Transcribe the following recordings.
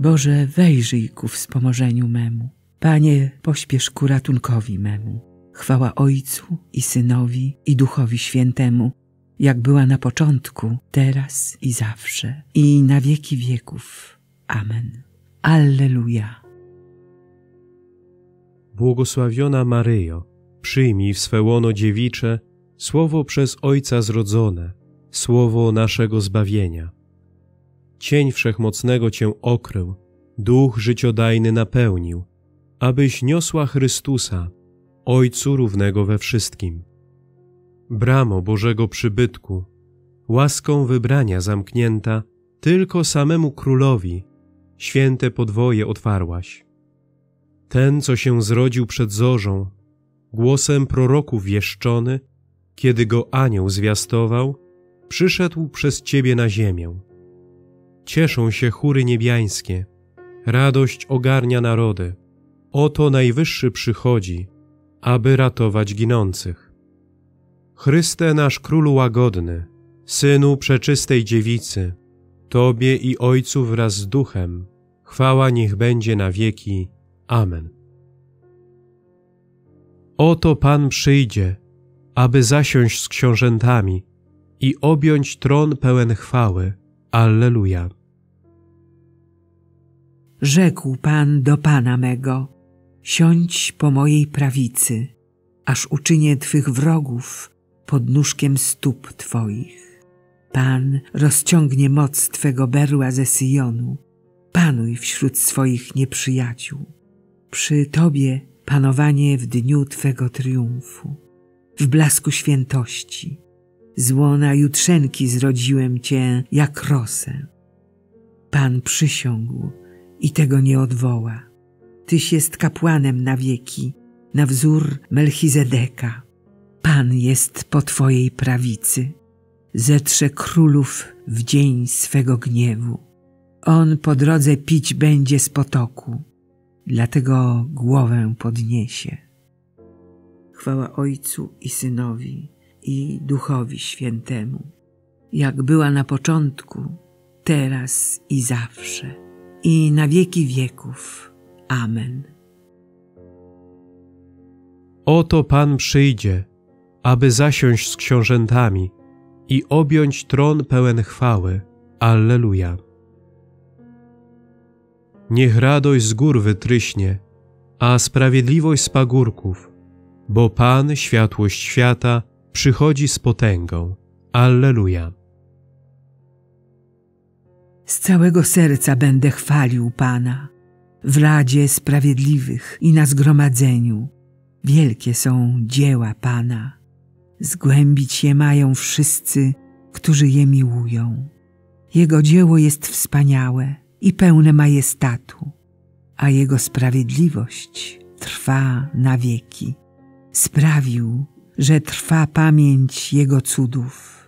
Boże, wejrzyj ku wspomożeniu memu. Panie, pośpiesz ku ratunkowi memu. Chwała Ojcu i Synowi i Duchowi Świętemu, jak była na początku, teraz i zawsze, i na wieki wieków. Amen. Alleluja. Błogosławiona Maryjo, przyjmij w swe łono dziewicze słowo przez Ojca zrodzone, słowo naszego zbawienia. Cień Wszechmocnego Cię okrył, duch życiodajny napełnił, abyś niosła Chrystusa, Ojcu równego we wszystkim. Bramo Bożego przybytku, łaską wybrania zamknięta, tylko samemu królowi święte podwoje otwarłaś. Ten, co się zrodził przed zorzą, głosem proroków wieszczony, kiedy go anioł zwiastował, przyszedł przez ciebie na ziemię. Cieszą się chóry niebiańskie, radość ogarnia narody. Oto Najwyższy przychodzi, aby ratować ginących. Chryste nasz Królu łagodny, Synu przeczystej dziewicy, Tobie i Ojcu wraz z Duchem, chwała niech będzie na wieki. Amen. Oto Pan przyjdzie, aby zasiąść z książętami i objąć tron pełen chwały. Alleluja. Rzekł Pan do Pana mego, siądź po mojej prawicy, aż uczynię Twych wrogów pod nóżkiem stóp Twoich. Pan rozciągnie moc Twego berła ze Syjonu, panuj wśród swoich nieprzyjaciół. Przy Tobie panowanie w dniu Twego triumfu, w blasku świętości. Z łona jutrzenki zrodziłem Cię jak rosę. Pan przysiągł i tego nie odwoła. Tyś jest kapłanem na wieki, na wzór Melchizedeka. Pan jest po Twojej prawicy. Zetrze królów w dzień swego gniewu. On po drodze pić będzie z potoku, dlatego głowę podniesie. Chwała Ojcu i Synowi i Duchowi Świętemu, jak była na początku, teraz i zawsze, i na wieki wieków. Amen. Oto Pan przyjdzie, aby zasiąść z książętami i objąć tron pełen chwały. Alleluja. Niech radość z gór wytryśnie, a sprawiedliwość z pagórków, bo Pan, światłość świata, przychodzi z potęgą. Alleluja. Z całego serca będę chwalił Pana, w Radzie Sprawiedliwych i na zgromadzeniu. Wielkie są dzieła Pana, zgłębić je mają wszyscy, którzy je miłują. Jego dzieło jest wspaniałe i pełne majestatu, a Jego sprawiedliwość trwa na wieki. Sprawił, że trwa pamięć Jego cudów.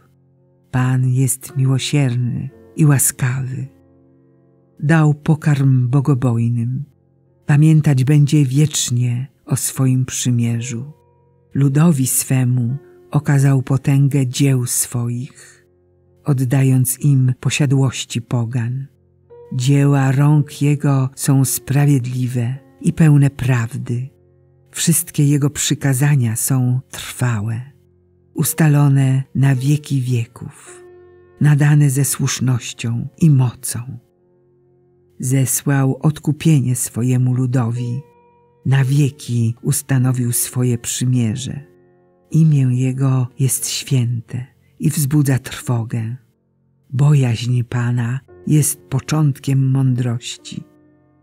Pan jest miłosierny i łaskawy. Dał pokarm bogobojnym. Pamiętać będzie wiecznie o swoim przymierzu. Ludowi swemu okazał potęgę dzieł swoich, oddając im posiadłości pogan. Dzieła rąk Jego są sprawiedliwe i pełne prawdy. Wszystkie Jego przykazania są trwałe, ustalone na wieki wieków, nadane ze słusznością i mocą. Zesłał odkupienie swojemu ludowi, na wieki ustanowił swoje przymierze. Imię Jego jest święte i wzbudza trwogę. Bojaźń Pana jest początkiem mądrości,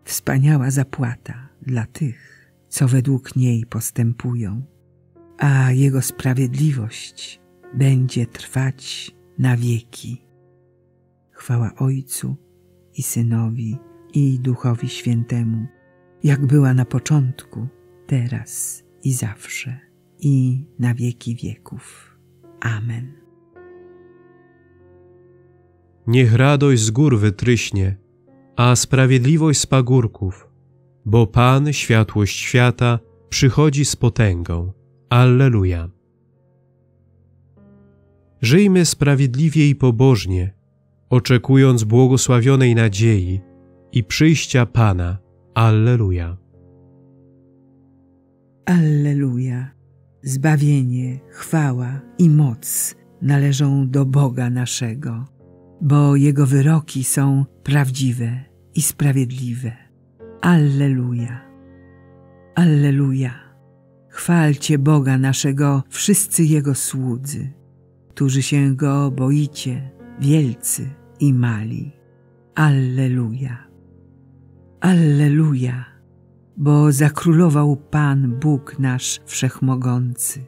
wspaniała zapłata dla tych, co według niej postępują, a Jego sprawiedliwość będzie trwać na wieki. Chwała Ojcu i Synowi i Duchowi Świętemu, jak była na początku, teraz i zawsze, i na wieki wieków. Amen. Niech radość z gór wytryśnie, a sprawiedliwość z pagórków, bo Pan, światłość świata, przychodzi z potęgą. Alleluja. Żyjmy sprawiedliwie i pobożnie, oczekując błogosławionej nadziei, i przyjścia Pana. Alleluja. Alleluja. Zbawienie, chwała i moc należą do Boga naszego, bo Jego wyroki są prawdziwe i sprawiedliwe. Alleluja. Alleluja. Chwalcie Boga naszego wszyscy Jego słudzy, którzy się Go boicie, wielcy i mali. Alleluja. Alleluja, bo zakrólował Pan Bóg nasz Wszechmogący.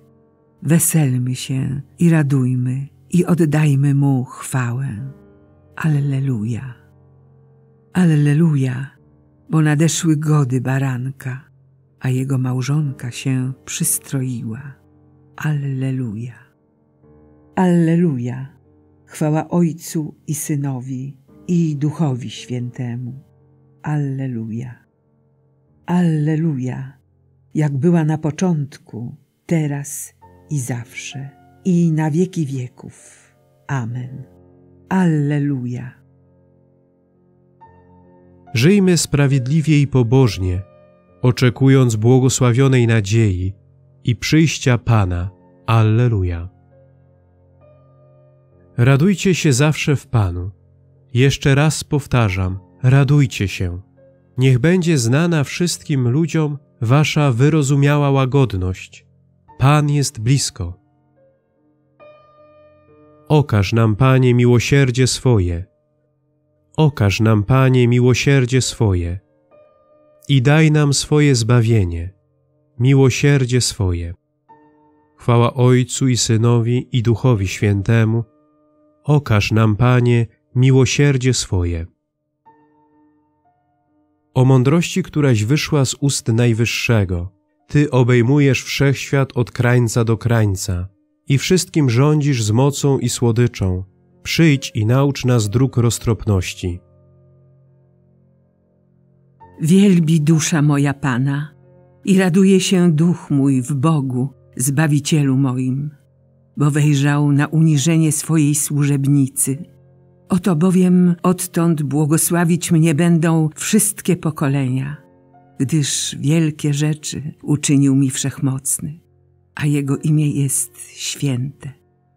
Weselmy się i radujmy i oddajmy Mu chwałę. Alleluja. Alleluja, bo nadeszły gody baranka, a jego małżonka się przystroiła. Alleluja. Alleluja. Chwała Ojcu i Synowi i Duchowi Świętemu. Alleluja. Alleluja. Jak była na początku, teraz i zawsze, i na wieki wieków. Amen. Alleluja. Żyjmy sprawiedliwie i pobożnie, oczekując błogosławionej nadziei i przyjścia Pana. Alleluja. Radujcie się zawsze w Panu. Jeszcze raz powtarzam, radujcie się. Niech będzie znana wszystkim ludziom wasza wyrozumiała łagodność. Pan jest blisko. Okaż nam, Panie, miłosierdzie swoje. Okaż nam, Panie, miłosierdzie swoje i daj nam swoje zbawienie, miłosierdzie swoje. Chwała Ojcu i Synowi i Duchowi Świętemu. Okaż nam, Panie, miłosierdzie swoje. O mądrości, któraś wyszła z ust Najwyższego, Ty obejmujesz wszechświat od krańca do krańca i wszystkim rządzisz z mocą i słodyczą. Przyjdź i naucz nas dróg roztropności. Wielbi dusza moja Pana i raduje się duch mój w Bogu, Zbawicielu moim, bo wejrzał na uniżenie swojej służebnicy. Oto bowiem odtąd błogosławić mnie będą wszystkie pokolenia, gdyż wielkie rzeczy uczynił mi wszechmocny, a Jego imię jest święte.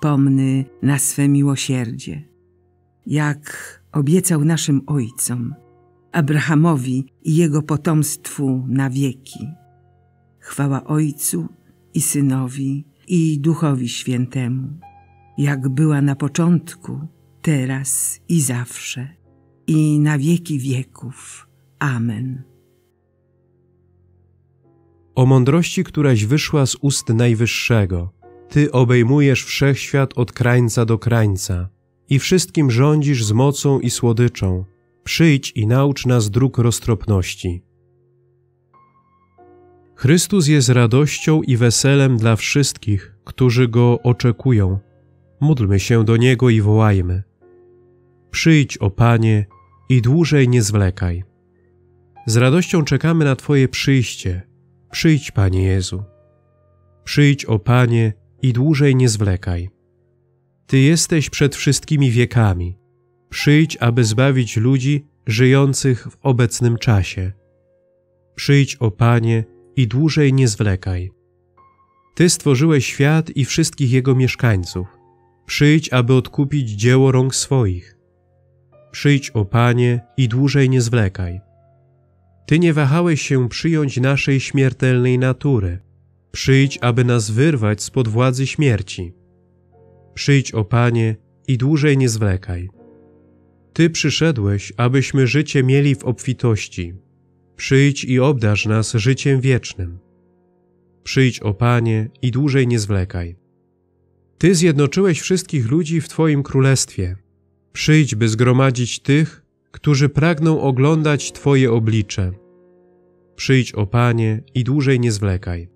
pomny na swe miłosierdzie, jak obiecał naszym ojcom – Abrahamowi i jego potomstwu na wieki. Chwała Ojcu i Synowi i Duchowi Świętemu, jak była na początku, teraz i zawsze, i na wieki wieków. Amen. O mądrości, któraś wyszła z ust Najwyższego, Ty obejmujesz wszechświat od krańca do krańca i wszystkim rządzisz z mocą i słodyczą, Przyjdź i naucz nas dróg roztropności. Chrystus jest radością i weselem dla wszystkich, którzy Go oczekują. Módlmy się do Niego i wołajmy. Przyjdź, o Panie, i dłużej nie zwlekaj. Z radością czekamy na Twoje przyjście. Przyjdź, Panie Jezu. Przyjdź, o Panie, i dłużej nie zwlekaj. Ty jesteś przed wszystkimi wiekami. Przyjdź, aby zbawić ludzi żyjących w obecnym czasie. Przyjdź, o Panie, i dłużej nie zwlekaj. Ty stworzyłeś świat i wszystkich jego mieszkańców. Przyjdź, aby odkupić dzieło rąk swoich. Przyjdź, o Panie, i dłużej nie zwlekaj. Ty nie wahałeś się przyjąć naszej śmiertelnej natury. Przyjdź, aby nas wyrwać spod władzy śmierci. Przyjdź, o Panie, i dłużej nie zwlekaj. Ty przyszedłeś, abyśmy życie mieli w obfitości. Przyjdź i obdarz nas życiem wiecznym. Przyjdź, o Panie, i dłużej nie zwlekaj. Ty zjednoczyłeś wszystkich ludzi w Twoim królestwie. Przyjdź, by zgromadzić tych, którzy pragną oglądać Twoje oblicze. Przyjdź, o Panie, i dłużej nie zwlekaj.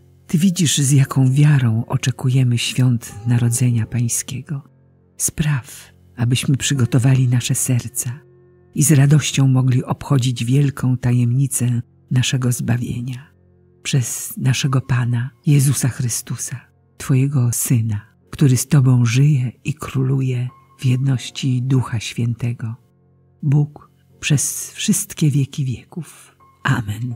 Ty widzisz, z jaką wiarą oczekujemy świąt Narodzenia Pańskiego. Spraw, abyśmy przygotowali nasze serca i z radością mogli obchodzić wielką tajemnicę naszego zbawienia przez naszego Pana Jezusa Chrystusa, Twojego Syna, który z Tobą żyje i króluje w jedności Ducha Świętego. Bóg przez wszystkie wieki wieków. Amen.